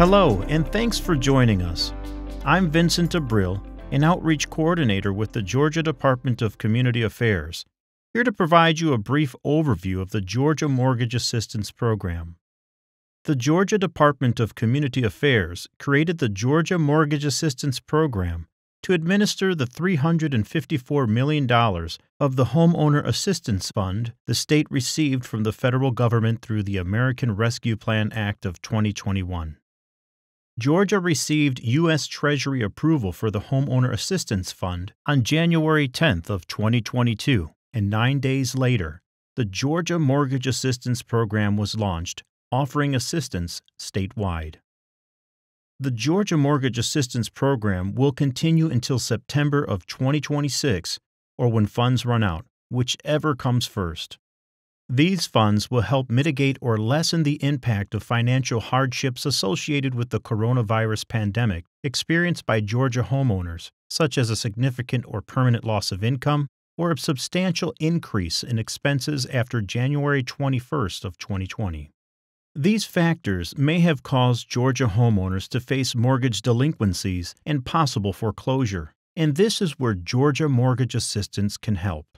Hello, and thanks for joining us. I'm Vincent Abril, an outreach coordinator with the Georgia Department of Community Affairs, here to provide you a brief overview of the Georgia Mortgage Assistance Program. The Georgia Department of Community Affairs created the Georgia Mortgage Assistance Program to administer the $354 million of the Homeowner Assistance Fund the state received from the federal government through the American Rescue Plan Act of 2021. Georgia received U.S. Treasury approval for the Homeowner Assistance Fund on January 10th of 2022, and 9 days later, the Georgia Mortgage Assistance Program was launched, offering assistance statewide. The Georgia Mortgage Assistance Program will continue until September of 2026 or when funds run out, whichever comes first. These funds will help mitigate or lessen the impact of financial hardships associated with the coronavirus pandemic experienced by Georgia homeowners, such as a significant or permanent loss of income or a substantial increase in expenses after January 21st of 2020. These factors may have caused Georgia homeowners to face mortgage delinquencies and possible foreclosure, and this is where Georgia Mortgage Assistance can help.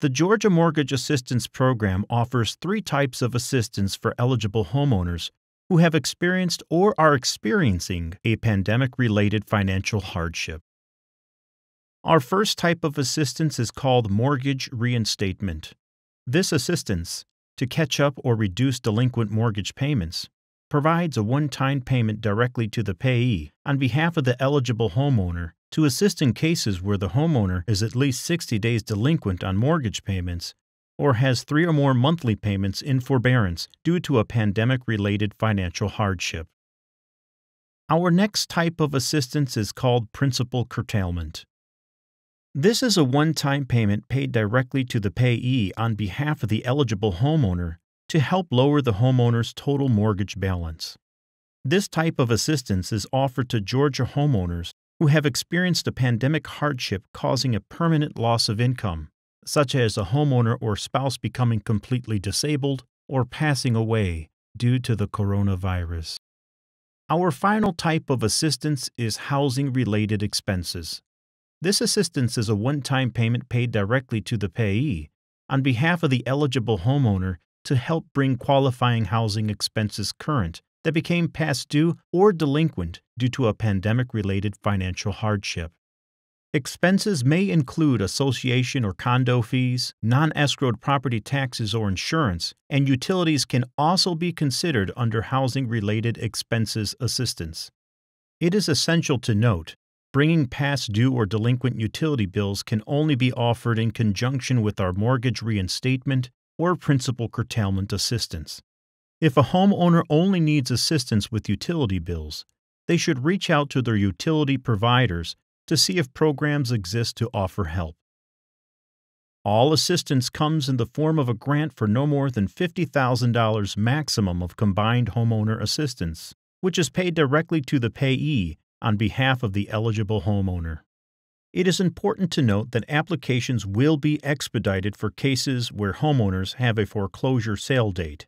The Georgia Mortgage Assistance Program offers three types of assistance for eligible homeowners who have experienced or are experiencing a pandemic related financial hardship. Our first type of assistance is called mortgage reinstatement. This assistance to catch up or reduce delinquent mortgage payments, provides a one time payment directly to the payee on behalf of the eligible homeowner to assist in cases where the homeowner is at least 60 days delinquent on mortgage payments or has three or more monthly payments in forbearance due to a pandemic related financial hardship. Our next type of assistance is called principal curtailment. This is a one time payment paid directly to the payee on behalf of the eligible homeowner to help lower the homeowner's total mortgage balance. This type of assistance is offered to Georgia homeowners who have experienced a pandemic hardship causing a permanent loss of income, such as a homeowner or spouse becoming completely disabled or passing away due to the coronavirus. Our final type of assistance is housing related expenses. This assistance is a one time payment paid directly to the payee on behalf of the eligible homeowner to help bring qualifying housing expenses current that became past due or delinquent due to a pandemic related financial hardship. Expenses may include association or condo fees, non escrowed property taxes or insurance, and utilities can also be considered under housing related expenses assistance. It is essential to note Bringing past due or delinquent utility bills can only be offered in conjunction with our mortgage reinstatement or principal curtailment assistance. If a homeowner only needs assistance with utility bills, they should reach out to their utility providers to see if programs exist to offer help. All assistance comes in the form of a grant for no more than $50,000 maximum of combined homeowner assistance, which is paid directly to the payee on behalf of the eligible homeowner. It is important to note that applications will be expedited for cases where homeowners have a foreclosure sale date.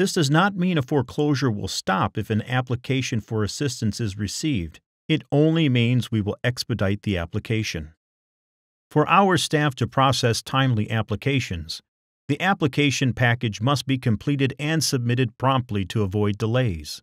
This does not mean a foreclosure will stop if an application for assistance is received. It only means we will expedite the application. For our staff to process timely applications, the application package must be completed and submitted promptly to avoid delays.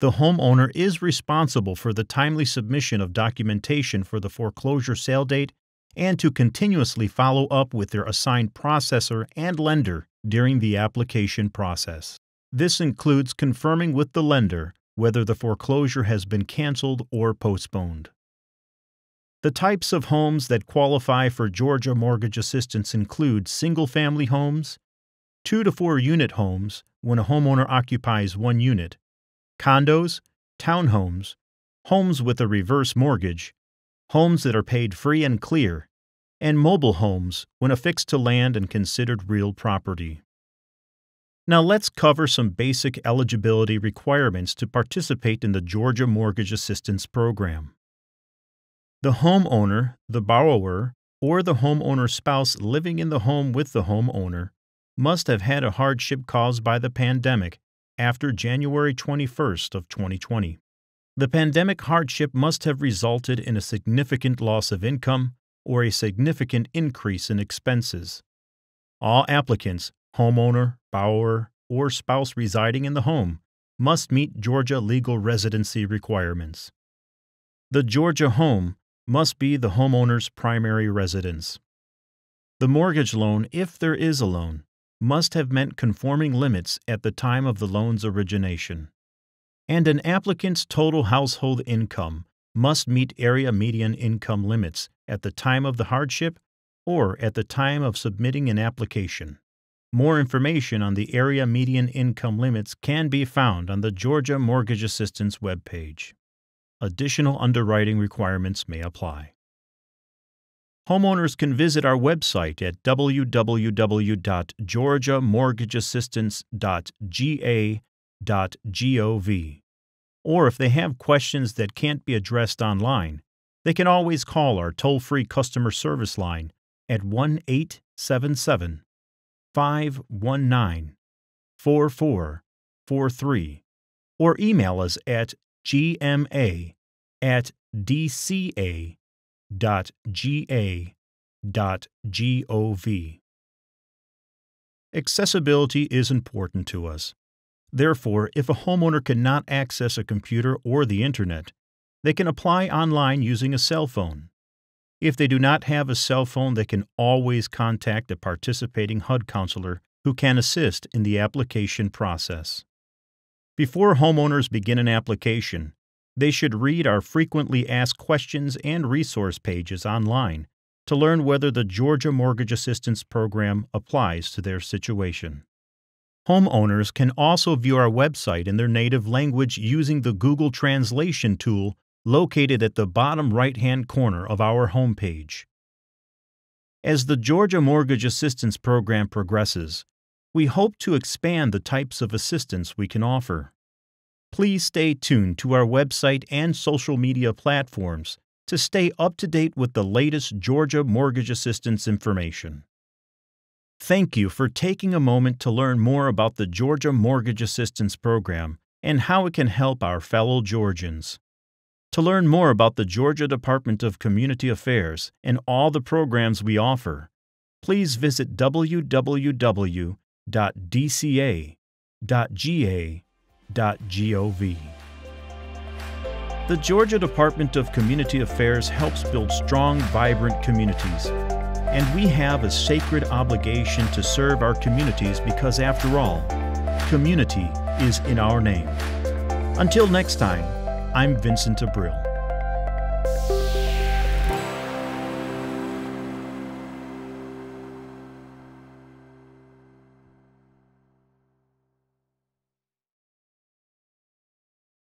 The homeowner is responsible for the timely submission of documentation for the foreclosure sale date and to continuously follow up with their assigned processor and lender during the application process. This includes confirming with the lender whether the foreclosure has been canceled or postponed. The types of homes that qualify for Georgia mortgage assistance include single family homes, two to four unit homes when a homeowner occupies one unit, condos, townhomes, homes with a reverse mortgage, homes that are paid free and clear, and mobile homes when affixed to land and considered real property. Now let's cover some basic eligibility requirements to participate in the Georgia Mortgage Assistance Program. The homeowner, the borrower, or the homeowner's spouse living in the home with the homeowner must have had a hardship caused by the pandemic after January 21st of 2020. The pandemic hardship must have resulted in a significant loss of income or a significant increase in expenses. All applicants, homeowner, borrower, or spouse residing in the home, must meet Georgia legal residency requirements. The Georgia home must be the homeowner's primary residence. The mortgage loan, if there is a loan, must have meant conforming limits at the time of the loan's origination. And an applicant's total household income must meet area median income limits at the time of the hardship or at the time of submitting an application. More information on the area median income limits can be found on the Georgia Mortgage Assistance webpage. Additional underwriting requirements may apply. Homeowners can visit our website at www.georgiamortgageassistance.ga.gov. Or if they have questions that can't be addressed online, they can always call our toll free customer service line at 1 877 519 4443 or email us at gma at dca www.ga.gov. Accessibility is important to us. Therefore, if a homeowner cannot access a computer or the Internet, they can apply online using a cell phone. If they do not have a cell phone, they can always contact a participating HUD counselor who can assist in the application process. Before homeowners begin an application, they should read our frequently asked questions and resource pages online to learn whether the Georgia Mortgage Assistance Program applies to their situation. Homeowners can also view our website in their native language using the Google Translation tool located at the bottom right hand corner of our homepage. As the Georgia Mortgage Assistance Program progresses, we hope to expand the types of assistance we can offer. Please stay tuned to our website and social media platforms to stay up to date with the latest Georgia mortgage assistance information. Thank you for taking a moment to learn more about the Georgia Mortgage Assistance Program and how it can help our fellow Georgians. To learn more about the Georgia Department of Community Affairs and all the programs we offer, please visit www.dca.ga.gov. the Georgia Department of Community Affairs helps build strong, vibrant communities. And we have a sacred obligation to serve our communities because, after all, community is in our name. Until next time, I'm Vincent Abril.